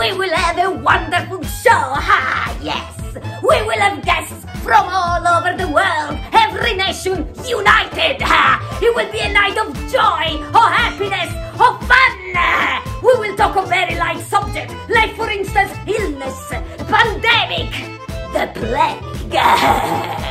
we will have a wonderful show. Ha, yes! We will have guests from all over the world, every nation united. It will be a night of joy, of happiness, of fun. We will talk of very light subjects, like for instance illness, pandemic, the plague.